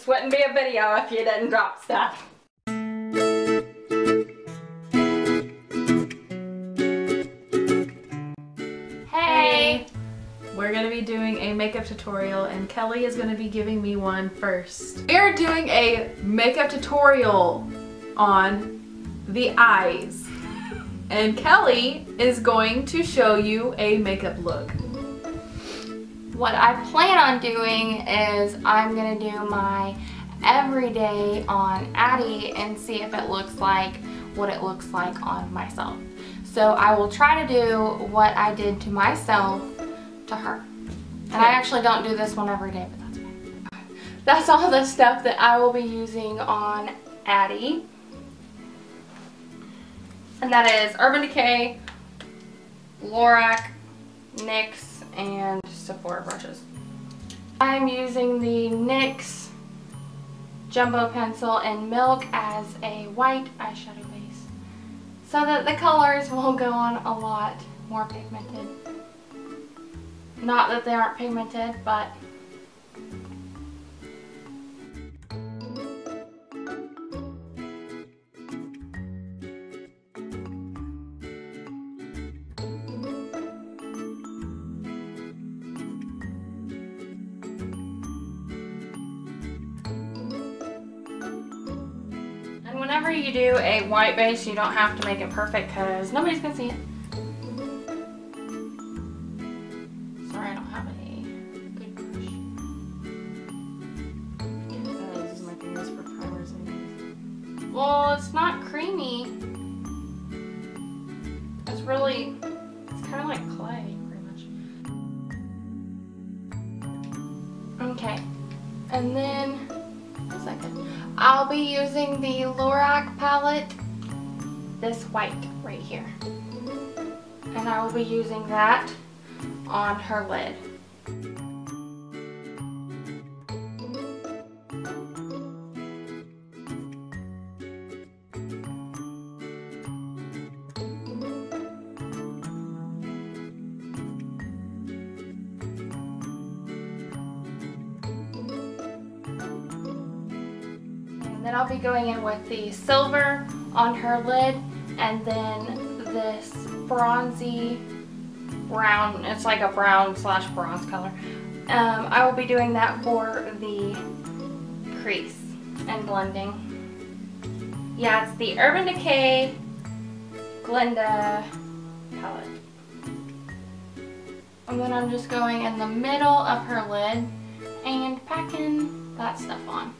This wouldn't be a video if you didn't drop stuff. Hey! We're gonna be doing a makeup tutorial and Kelly is gonna be giving me one first. We're doing a makeup tutorial on the eyes. And Kelly is going to show you a makeup look. What I plan on doing is I'm gonna do my everyday on Addy and see if it looks like what it looks like on myself. So I will try to do what I did to myself to her. And I actually don't do this one every day, but that's okay. That's all the stuff that I will be using on Addy. And that is Urban Decay, Lorac, NYX, and Sephora brushes. I'm using the NYX Jumbo Pencil in Milk as a white eyeshadow base so that the colors will go on a lot more pigmented. Not that they aren't pigmented, but whenever you do a white base, you don't have to make it perfect because nobody's going to see it. Sorry, I don't have. Well, it's not creamy. It's really, it's kind of like clay, pretty much. Okay, and then, second. I'll be using the Lorac palette, this white right here. And I will be using that on her lid. Then I'll be going in with the silver on her lid and then this bronzy brown, it's like a brown slash bronze color. Um, I will be doing that for the crease and blending. Yeah, it's the Urban Decay Glinda palette. And then I'm just going in the middle of her lid and packing that stuff on.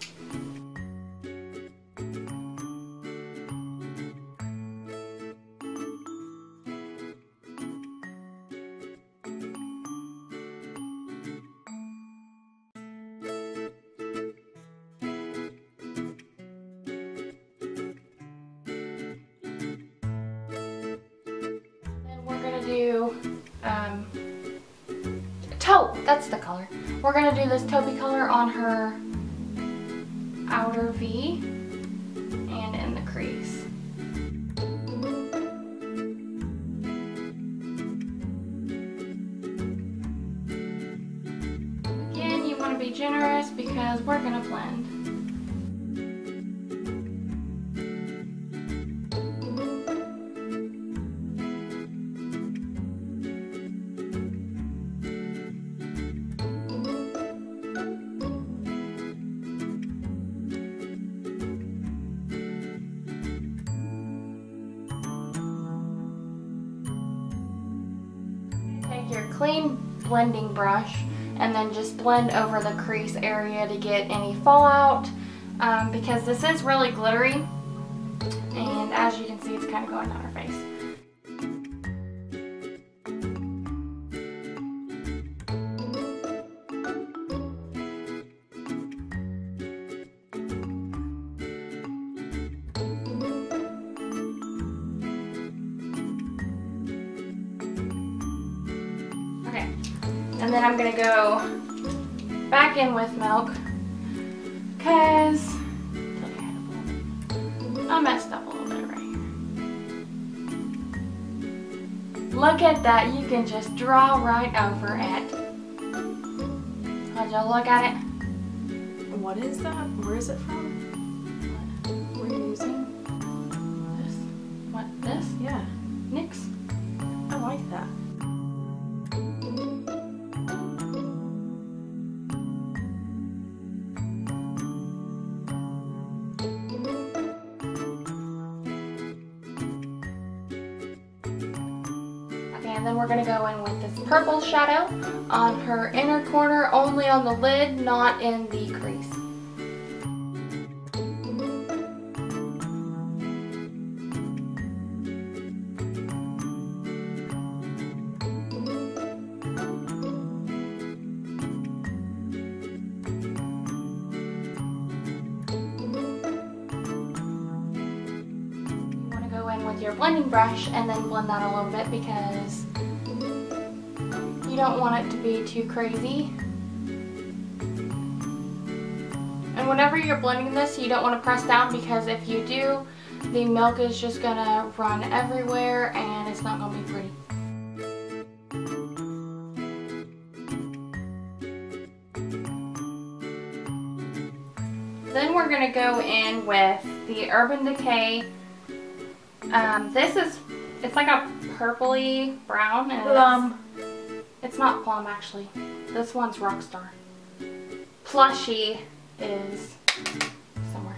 Um, taupe. That's the color. We're gonna do this taupey color on her outer V and in the crease. Again, you want to be generous because we're gonna blend. Blending brush and then just blend over the crease area to get any fallout um, because this is really glittery and as you can see it's kind of going on her face. And then I'm gonna go back in with milk because I messed up a little bit right here. Look at that, you can just draw right over it. Would you look at it? What is that? Where is it from? What were you using? This? What, this? Yeah. NYX? I like that. And then we're gonna go in with this purple shadow on her inner corner, only on the lid, not in the crease. You want to go in with your blending brush and then blend that a little bit because you don't want it to be too crazy. And whenever you're blending this, you don't want to press down because if you do, the milk is just going to run everywhere and it's not going to be pretty. Then we're going to go in with the Urban Decay. Um, this is, it's like a purpley brown. And Plum. It's not plum actually. This one's Rockstar. Plushy is somewhere.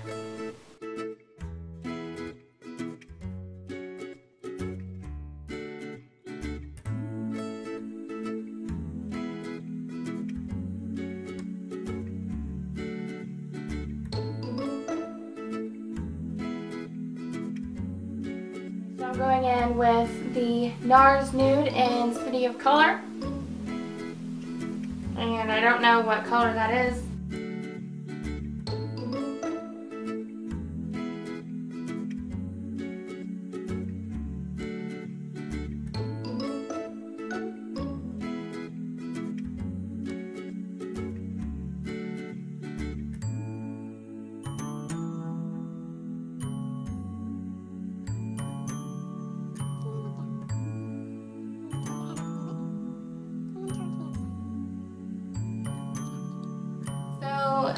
So I'm going in with the NARS Nude in City of Color. And I don't know what color that is.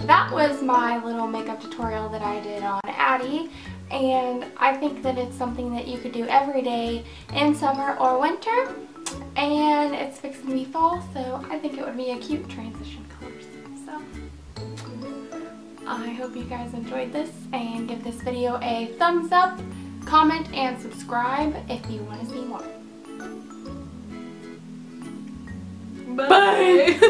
That was my little makeup tutorial that I did on Addy and I think that it's something that you could do every day in summer or winter and it's fixing me fall so I think it would be a cute transition color. So I hope you guys enjoyed this and give this video a thumbs up, comment, and subscribe if you want to see more. Bye! Bye.